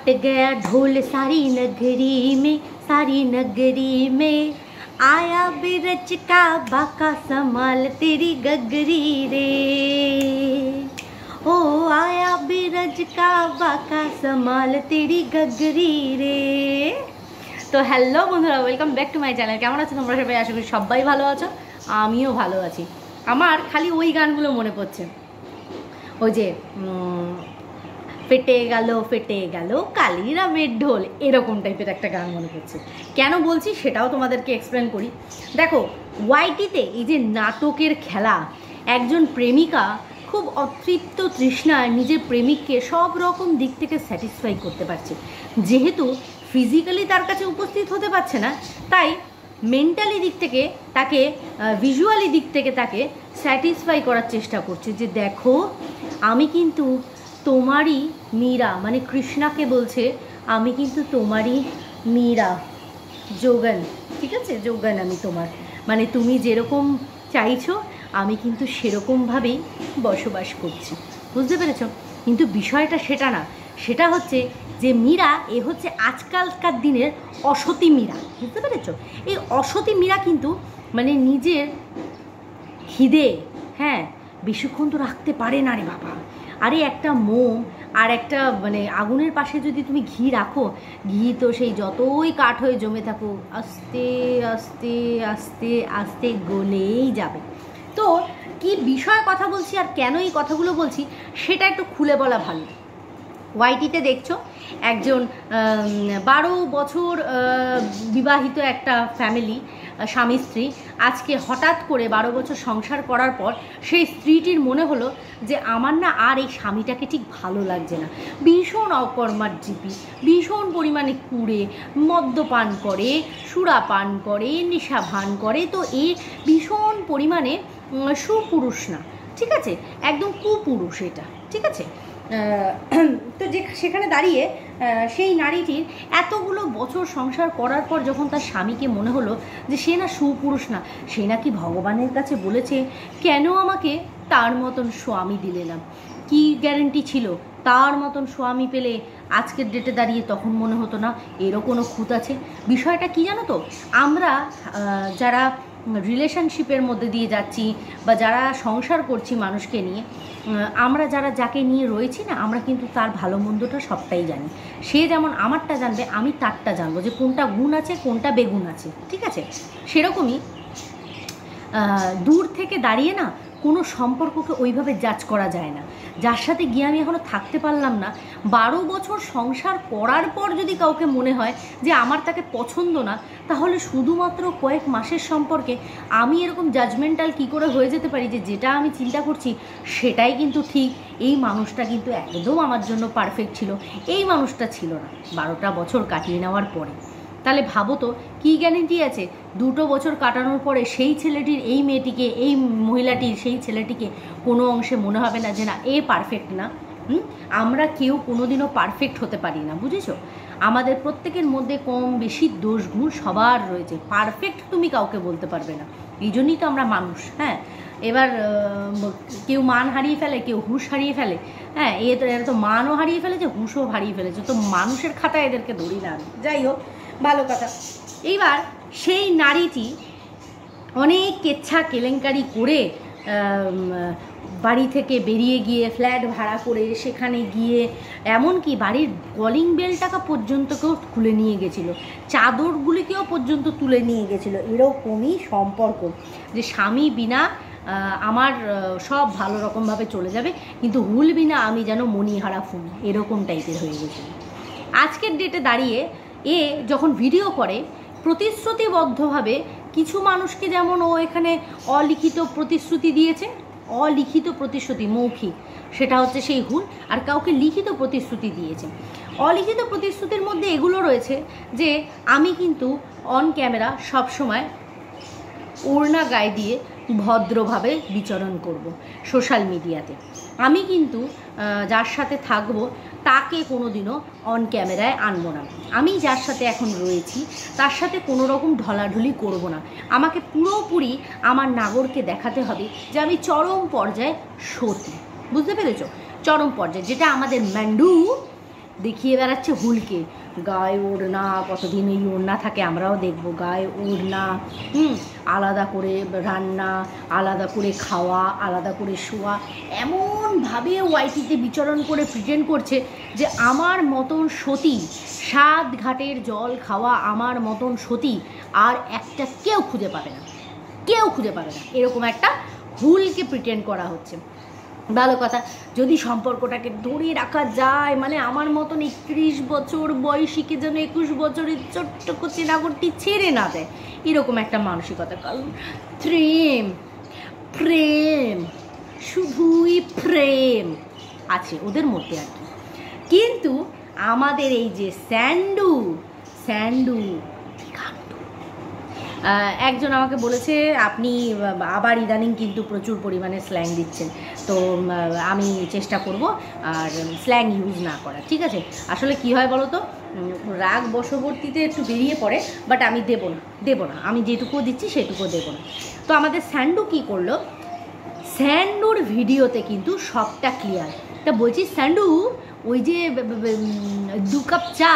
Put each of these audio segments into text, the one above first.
लौट गया ढोल सारी नगरी में सारी नगरी में आया बिरच का बाका संभाल तेरी गगरी रे ओ आया बिरज का बाका संभाल तेरी गगरी রে তো হ্যালো বন্ধুরা welcome back to my channel কেমন আছো তোমরা সবাই আশা করি সবাই ভালো আছো আমিও ভালো আছি আমার খালি ওই গানগুলো মনে পড়ছে ওই যে উম, ফেটে গেল ফেটে গেল কালিরামের ঢোল, এরকম টাইপের একটা গান মনে করছে কেন বলছি? সেটাও তোমাদেরকে এক্সপ্লেন করি। দেখো ওয়াইটিতে এই যে নাটকের খেলা, একজন প্রেমিকা খুব অতৃপ্ত তৃষ্ণায় নিজের প্রেমিককে সব রকম দিক থেকে স্যাটিসফাই করতে পারছে। যেহেতু ফিজিক্যালি তার কাছে উপস্থিত হতে পারছে না, তাই মেন্টালি দিক থেকে তাকে ভিজুয়ালি দিক থেকে তাকে স্যাটিসফাই করার চেষ্টা করছে যে দেখো, আমি কিন্তু তোমারই মীরা মানে কৃষ্ণাকে বলছে, আমি কিন্তু তোমারই মীরা, যোগান, ঠিক আছে? যোগান আমি তোমার। মানে তুমি যেরকম চাইছো, আমি কিন্তু সেরকমভাবেই বসবাস করছি। বুঝতে পেরেছ? কিন্তু বিষয়টা সেটা না। সেটা হচ্ছে যে মীরা, এ হচ্ছে আজকালকার দিনের অসতী মীরা। বুঝতে পেরেছ? এই অসতী মীরা কিন্তু মানে নিজের খিদে হ্যাঁ বেশিক্ষণ তো রাখতে পারে না রে বাবা। আরে একটা মোম আর একটা মানে আগুনের পাশে যদি তুমি ঘি রাখো, ঘি তো সেই যতই কাঠ হয়ে জমে থাকো আস্তে আস্তে আস্তে আস্তে গলেই যাবে। তো কি বিষয়ে কথা বলছি আর কেন এই কথাগুলো বলছি, সেটা একটু খুলে বলা ভালো। ওয়াইটিতে দেখছ, একজন বারো বছর বিবাহিত একটা ফ্যামিলি স্বামী স্ত্রী, আজকে হঠাৎ করে বারো বছর সংসার করার পর সেই স্ত্রীটির মনে হলো যে আমার না আর এই স্বামীটাকে ঠিক ভালো লাগছে না। ভীষণ অকর্মার্জিপি ভীষণ পরিমাণে কুড়ে, মদ্যপান করে, সুরাপান করে নেশা ভান করে, তো এ ভীষণ পরিমাণে সুপুরুষ না। ঠিক আছে? একদম কুপুরুষ এটা। ঠিক আছে? তো যে সেখানে দাঁড়িয়ে সেই নারীটির এতগুলো বছর সংসার করার পর যখন তার স্বামীকে মনে হলো যে সে না সুপুরুষ না, সে নাকি ভগবানের কাছে বলেছে, কেন আমাকে তার মতন স্বামী দিলে না? কি গ্যারেন্টি ছিল? তার মতন স্বামী পেলে আজকের ডেটে দাঁড়িয়ে তখন মনে হতো না এরও কোনো খুঁত আছে? বিষয়টা কি জানো তো? আমরা যারা রিলেশনশিপের মধ্যে দিয়ে যাচ্ছি বা যারা সংসার করছি মানুষকে নিয়ে আমরা যারা যাকে নিয়ে রয়েছি না, আমরা কিন্তু তার ভালো মন্দটা সবটাই জানি। সে যেমন আমারটা জানবে, আমি তারটা জানব যে কোনটা গুণ আছে, কোনটা বেগুন আছে, ঠিক আছে? সেরকমই দূর থেকে দাঁড়িয়ে না কোনো সম্পর্ককে ওইভাবে জাজ করা যায় না। যার সাথে গিয়ে আমি এখনও থাকতে পারলাম না। বারো বছর সংসার করার পর যদি কাউকে মনে হয় যে আমার তাকে পছন্দ না, তাহলে শুধুমাত্র কয়েক মাসের সম্পর্কে আমি এরকম জাজমেন্টাল কী করে হয়ে যেতে পারি যে যেটা আমি চিন্তা করছি সেটাই কিন্তু ঠিক। এই মানুষটা কিন্তু একদম আমার জন্য পারফেক্ট ছিল। এই মানুষটা ছিল না। বারোটা বছর কাটিয়ে নেওয়ার পরে। তাহলে ভাবো তো, কী গ্যারেন্টি আছে? দুটো বছর কাটানোর পরে সেই ছেলেটির, এই মেয়েটিকে, এই মহিলাটির, সেই ছেলেটিকে কোনো অংশে মনে হবে না যে না, এ পারফেক্ট না? আমরা কেউ কোনোদিনও পারফেক্ট হতে পারি না, বুঝেছ? আমাদের প্রত্যেকের মধ্যে কম বেশি দোষ গুণ সবার রয়েছে। পারফেক্ট তুমি কাউকে বলতে পারবে না। এই জন্যই তো আমরা মানুষ হ্যাঁ? এবার কেউ মান হারিয়ে ফেলে, কেউ হুঁশ হারিয়ে ফেলে হ্যাঁ? এ তো, এরা তো মানও হারিয়ে ফেলেছে, হুঁশও হারিয়ে ফেলেছে। তো মানুষের খাতায় এদেরকে ধরি না যাই হোক ভালো কথা। এইবার সেই নারীটি অনেক কেচ্ছা কেলেঙ্কারি করে বাড়ি থেকে বেরিয়ে গিয়ে ফ্ল্যাট ভাড়া করে সেখানে গিয়ে এমনকি বাড়ির কলিং বেল টাকা পর্যন্ত কেউ খুলে নিয়ে গেছিল। চাদরগুলিকেও পর্যন্ত তুলে নিয়ে গেছিল। এরকমই সম্পর্ক যে স্বামী বিনা আমার সব ভালো রকমভাবে চলে যাবে, কিন্তু হুল বিনা আমি যেন মণিহারা ফুল। এরকম টাইপের হয়ে গেছিল। আজকের ডেটে দাঁড়িয়ে এ যখন ভিডিও করে, প্রতিশ্রুতিবদ্ধভাবে কিছু মানুষকে যেমন ও এখানে অলিখিত প্রতিশ্রুতি দিয়েছে, অলিখিত প্রতিশ্রুতি মৌখিক, সেটা হচ্ছে সেই হুল আর কাউকে লিখিত প্রতিশ্রুতি দিয়েছে। অলিখিত প্রতিশ্রুতির মধ্যে এগুলো রয়েছে যে, আমি কিন্তু অন ক্যামেরা সবসময় ওড়না গায়ে দিয়ে ভদ্রভাবে বিচরণ করব সোশ্যাল মিডিয়াতে। আমি কিন্তু যার সাথে থাকব, তাকে কোনো দিনও অন ক্যামেরায় আনব না। আমি যার সাথে এখন রয়েছি, তার সাথে কোনো রকম ঢলাঢুলি করব না। আমাকে পুরোপুরি আমার নাগরকে দেখাতে হবে যে আমি চরম পর্যায়ে সতী। বুঝতে পেরেছ? চরম পর্যায়ে, যেটা আমাদের ম্যান্ডু দেখিয়ে বেড়াচ্ছে হুলকে। গায়ে ওড়না, কতদিন এই ওড়না থাকে আমরাও দেখব। গায়ে ওড়না, হুম, আলাদা করে রান্না, আলাদা করে খাওয়া, আলাদা করে শোয়া। এমনভাবে ওয়াইটিতে বিচরণ করে প্রেজেন্ট করছে যে আমার মতন সতী, সাত ঘাটের জল খাওয়া আমার মতন সতী আর একটা কেউ খুঁজে পাবে না। কেউ খুঁজে পাবে না। এরকম একটা হুলকে প্রিটেন্ড করা হচ্ছে। ভালো কথা, যদি সম্পর্কটাকে ধরে রাখা যায় মানে আমার মতন একত্রিশ বছর বয়সীকে যেন একুশ বছরের ছোট্ট কচি নাগরটি ছেড়ে না দেয়, এরকম একটা মানসিকতা। কারণ প্রেম প্রেম, শুধুই প্রেম আছে ওদের মধ্যে আর কি। কিন্তু আমাদের এই যে স্যান্ডু স্যান্ডু একজন আমাকে বলেছে, আপনি আবার ইদানিং কিন্তু প্রচুর পরিমাণে স্ল্যাং দিচ্ছেন। তো আমি চেষ্টা করব আর স্ল্যাং ইউজ না করা ঠিক আছে? আসলে কি হয় বলো তো রাগ বশবর্তীতে একটু বেরিয়ে পড়ে বাট আমি দেবো না দেবো না। আমি যেটুকু দিচ্ছি সেটুকু দেবো না। তো আমাদের স্যান্ডু কি করল? স্যান্ডুর ভিডিওতে কিন্তু সবটা ক্লিয়ার তা বলছি, স্যান্ডু, ওই যে দু কাপ চা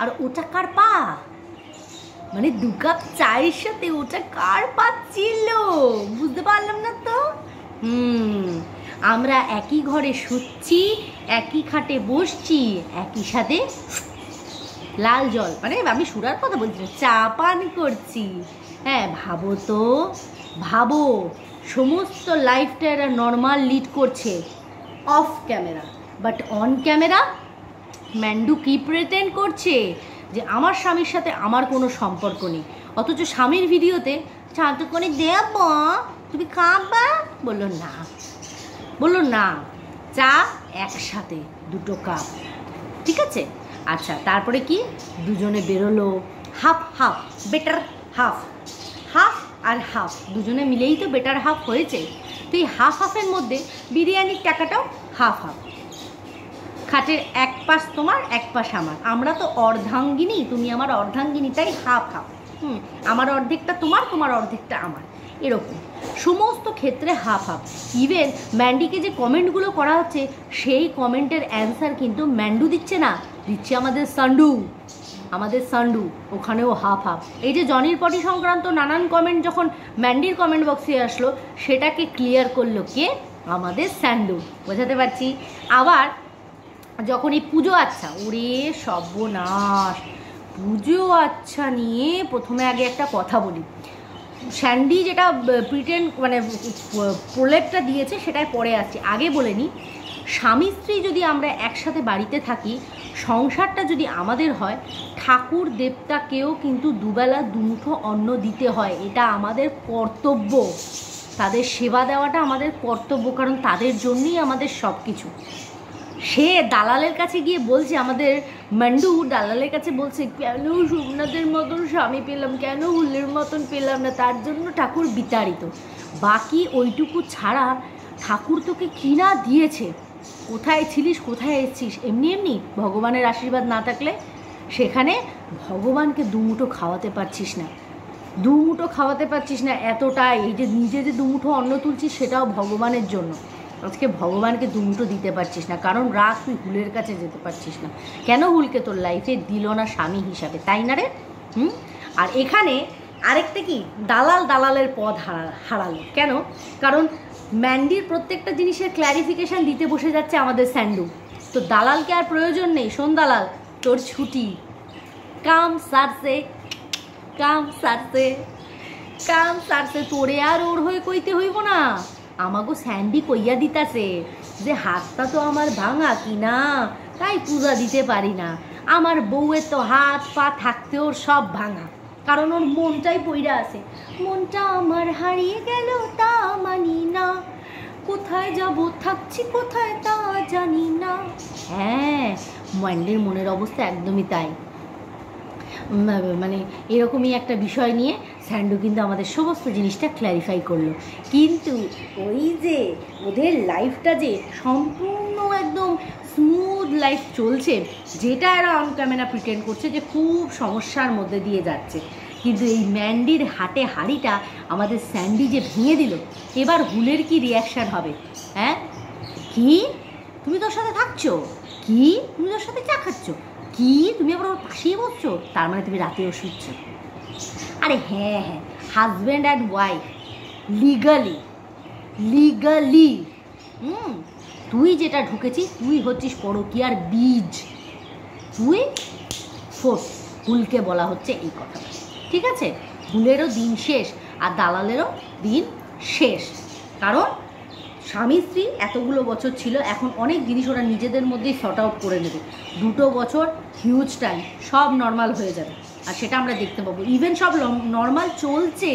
আর ওটা কার পা? মানে দু কাপ চায়ের সাথে ওটা কার পাচ্ছিল বুঝতে পারলাম না তো? হুম। আমরা একই ঘরে শুচ্ছি একই খাটে বসছি একই সাথে লাল জল। মানে আমি সুরার কথা বলছি না, চা পান করছি। হ্যাঁ ভাবো তো ভাবো সমস্ত লাইফটা এরা নর্মাল লিড করছে off camera but on camera ম্যান্ডু কি প্রেটেন্ড করছে যে আমার স্বামীর সাথে আমার কোনো সম্পর্ক নেই। অথচ স্বামীর ভিডিওতে শান্ত করে দেব তুমি খাবা বলল না বলল, না, চা একসাথে, দুটো কাপ। ঠিক আছে? আচ্ছা তারপরে কি? দুজনে বেরোলো। Half half, better half. Half আর হাফ, দুজনে মিলেই তো বেটার হাফ হয়েছে। তো এই হাফ, হাফের মধ্যে বিরিয়ানির টাকাটাও হাফ হাফ। খাটের এক পাশ তোমার, এক পাশ আমার। আমরা তো অর্ধাঙ্গিনী, তুমি আমার অর্ধাঙ্গিনী, তাই হাফ হাফ। হুম, আমার অর্ধেকটা তোমার তোমার অর্ধেকটা আমার। এরকম। সমস্ত ক্ষেত্রে হাফ হাফ ইভেন ম্যান্ডিকে যে কমেন্টগুলো করা হচ্ছে, সেই কমেন্টের অ্যান্সার কিন্তু ম্যান্ডু দিচ্ছে না। দিচ্ছে আমাদের সান্ডু আমাদের সান্ডু ওখানেও হাফ হাফ এই যে জনির পটি সংক্রান্ত নানান কমেন্ট যখন ম্যান্ডির কমেন্ট বক্সে আসলো, সেটাকে ক্লিয়ার করল কে? আমাদের স্যান্ডু বোঝাতে পারছি? আবার যখন এই পুজো আচ্ছা ওরে সর্বনাশ। পুজো আচ্ছা নিয়ে প্রথমে আগে একটা কথা বলি। স্যান্ডি যেটা প্রিটেন্ড মানে প্রোলেপটা দিয়েছে, সেটাই পরে আসছে। আগে বলে নিই স্বামী স্ত্রী যদি আমরা একসাথে বাড়িতে থাকি, সংসারটা যদি আমাদের হয়, ঠাকুর দেবতাকেও কিন্তু দুবেলা, দুমুঠো অন্ন দিতে হয়। এটা আমাদের কর্তব্য। তাদের সেবা দেওয়াটা আমাদের কর্তব্য, কারণ তাদের জন্যই আমাদের সব কিছু সে দালালের কাছে গিয়ে বলছে, আমাদের মান্ডু দালালের কাছে বলছে, কেন সোমনাথের মতন স্বামী পেলাম, কেন হুলের মতন পেলাম না? তার জন্য ঠাকুর বিতাড়িত। বাকি ওইটুকু ছাড়া ঠাকুর তোকে কিনা দিয়েছে? কোথায় ছিলিস, কোথায় এসছিস? এমনি এমনি ভগবানের আশীর্বাদ না থাকলে সেখানে ভগবানকে দুমুঠো খাওয়াতে পারছিস না। দুমুঠো খাওয়াতে পারছিস না এতটাই। এই যে নিজে যে দুমুঠো অন্ন তুলছিস, সেটাও ভগবানের জন্য। আজকে ভগবানকে দুমুঠো দিতে পারছিস না, কারণ রাগ তুই হুলের কাছে যেতে পারছিস না। কেন হুলকে তোর লাইফে দিল না স্বামী হিসাবে, তাই না রে? হুম? আর এখানে আরেকটা কি? দালাল দালালের পদ হারা, হারালো। কেন? কারণ ম্যান্ডির প্রত্যেকটা জিনিসের ক্ল্যারিফিকেশান দিতে বসে যাচ্ছে আমাদের স্যান্ডু। তো দালালকে আর প্রয়োজন নেই, শোন দালাল, তোর ছুটি। কাম সারছে কাম সারছে কাম সারছে, তোরে আর ওর হয়ে কইতে হইব না। আমাগো স্যান্ডি কইয়া দিতাছে যে হাতটা তো আমার ভাঙা কি না তাই পূজা দিতে পারি না। আমার বউয়ের তো হাত পা থাকতে ওর সব ভাঙা, কারণ ওর মনটাই পইরা আছে। মনটা আমার হারিয়ে গেল তা মানি না, কোথায় যাব, থাকছি কোথায় তা জানি না। হ্যাঁ মাইন্ডের মনের অবস্থা একদমই তাই। মানে এরকমই একটা বিষয় নিয়ে স্যান্ডু কিন্তু আমাদের সমস্ত জিনিসটা ক্ল্যারিফাই করল। কিন্তু ওই যে ওদের লাইফটা যে সম্পূর্ণ একদম স্মুথ লাইফ চলছে, যেটা এরা অন ক্যামেরা প্রিটেন্ড করছে যে খুব সমস্যার মধ্যে দিয়ে যাচ্ছে। কিন্তু এই ম্যান্ডির হাটে হাড়িটা আমাদের স্যান্ডি যে ভেঙে দিল, এবার হুলের কি রিয়াকশান হবে? হ্যাঁ? কি? তুমি তোর সাথে থাকছো? কি? তুমি তোর সাথে চা খাচ্ছ? কি? তুমি আবার ওর পাশেই বসছো? তার মানে তুমি রাতেও শুচ্ছ। আরে হ্যাঁ হ্যাঁ। Husband and wife legally legally হুম? তুই যেটা ঢুকেছিস, তুই হচ্ছিস পরকিয়ার বীজ। তুই ফোর্স ভুলকে বলা হচ্ছে এই কথাটা। ঠিক আছে? ভুলেরও দিন শেষ আর দালালেরও দিন শেষ। কারণ স্বামী, স্ত্রী এতগুলো বছর ছিল, এখন অনেক জিনিস ওরা নিজেদের মধ্যেই শর্ট আউট করে নেবে। দুটো বছর হিউজ টাইম সব নর্মাল হয়ে যাবে। আর সেটা আমরা দেখতে পাবো। ইভেন সব নর্মাল চলছে।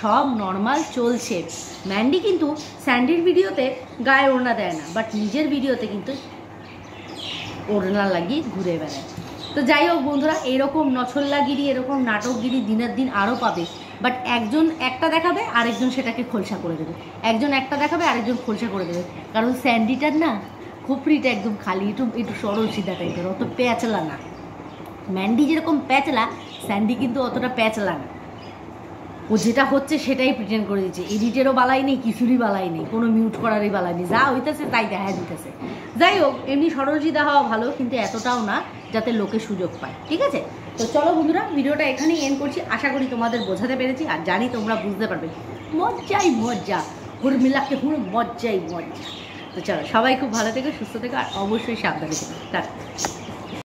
সব নর্মাল চলছে। ম্যান্ডি কিন্তু স্যান্ডির ভিডিওতে গায়ে ওড়না দেয় না বাট নিজের ভিডিওতে কিন্তু ওড়না লাগিয়ে ঘুরে বেড়ায়। তো যাই হোক বন্ধুরা, এরকম নছল্লাগিরি, এরকম নাটকগিরি দিনের দিন আরও পাবে। বাট একজন একটা দেখাবে, আরেকজন সেটাকে খোলসা করে দেবে। একজন একটা দেখাবে, আরেকজন খোলসা করে দেবে। কারণ স্যান্ডিটার না খুপড়িটা একদম খালি, একটু একটু সরল সিধা টাইপের অত প্যাচলা না। ম্যান্ডি যেরকম প্যাচলা স্যান্ডি কিন্তু অতটা প্যাচলা না। ও যেটা হচ্ছে সেটাই প্রিটেন্ড করে দিচ্ছে। এডিটেরও বালাই নেই, কিছুরই বালাই নেই, কোনো মিউট করারই বালাই নেই। যা হইতেছে তাই দেখা দিতেছে। যাই হোক, এমনি সরলজিদা হওয়া ভালো, কিন্তু এতটাও না যাতে লোকে সুযোগ পায়। ঠিক আছে? তো চলো বন্ধুরা, ভিডিওটা এখানেই এন্ড করছি। আশা করি তোমাদের বোঝাতে পেরেছি, আর জানি তোমরা বুঝতে পারবে। মজ্জাই মজ্জা। হুড়মিলাকে হুড়, মজ্জাই মজ্জা। তো চলো, সবাই খুব ভালো থেকো, সুস্থ থেকো, আর অবশ্যই সাবধানে থেকো।